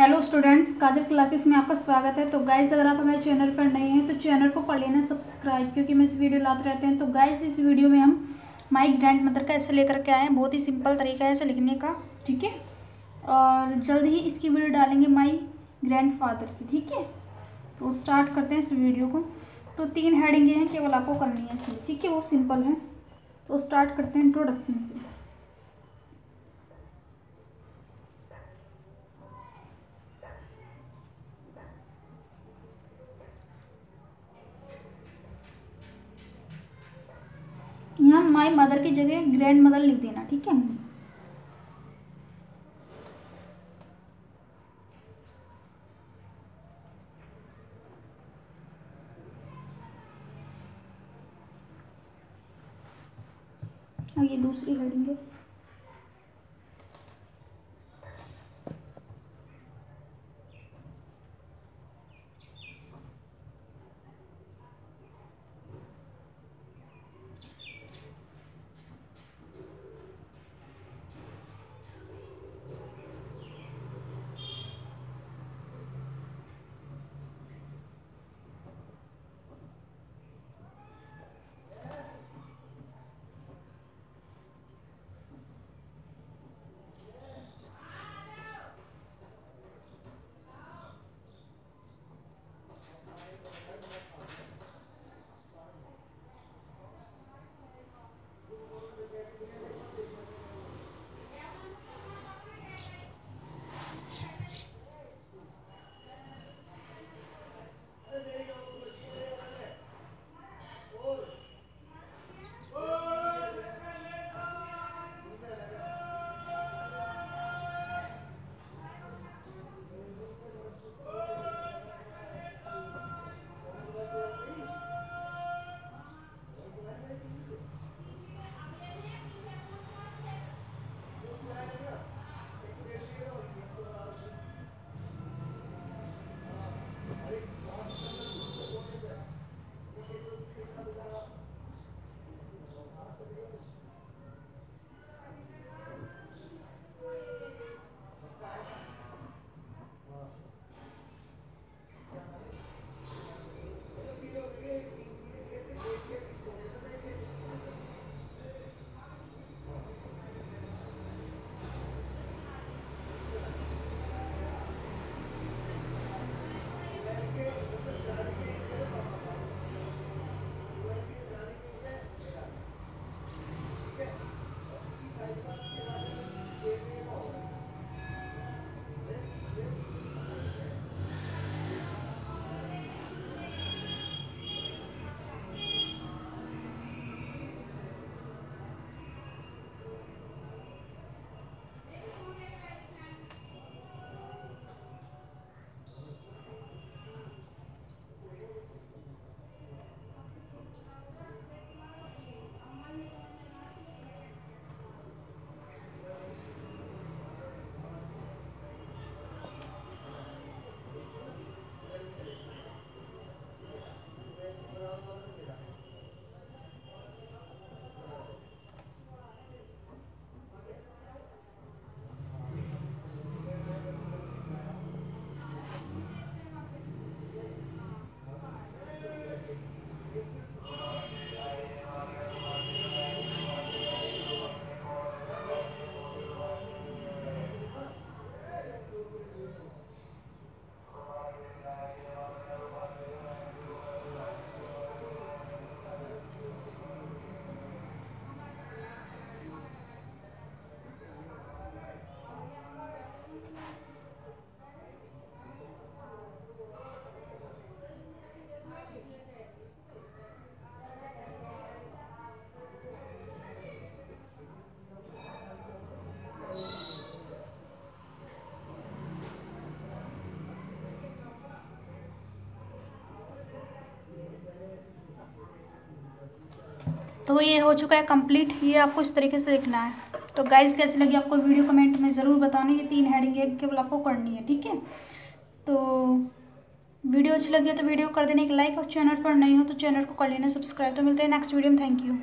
Hello students काजल classes में आपका स्वागत है। तो गाइज़ अगर आप हमारे चैनल पर नए हैं तो चैनल को कर लेना सब्सक्राइब क्योंकि मैं इस वीडियो लाते रहते हैं। तो गाइज़ इस वीडियो में हम माई ग्रैंड मदर का ऐसे लेकर के आए हैं। बहुत ही सिंपल तरीका है ऐसे लिखने का, ठीक है? और जल्द ही इसकी वीडियो डालेंगे माई ग्रैंड फादर की, ठीक है? तो स्टार्ट करते हैं इस वीडियो को। तो तीन हेडिंग हैं, केवल आपको करनी है इसमें ठीक है? वो सिंपल है। तो स्टार्ट करते हैं इंट्रोडक्शन से। यहाँ माई मदर की जगह ग्रैंड मदर लिख देना, ठीक है? ये दूसरी हेडिंग है। तो ये हो चुका है कंप्लीट ये आपको इस तरीके से लिखना है। तो गाइज़ कैसी लगी आपको वीडियो कमेंट में ज़रूर बताना। ये तीन हेडिंग एक केवल आपको करनी है, ठीक है? तो वीडियो अच्छी लगी हो तो वीडियो कर देने एक लाइक और चैनल पर नहीं हो तो चैनल को कर लेना सब्सक्राइब तो मिलते हैं नेक्स्ट वीडियो में। Thank you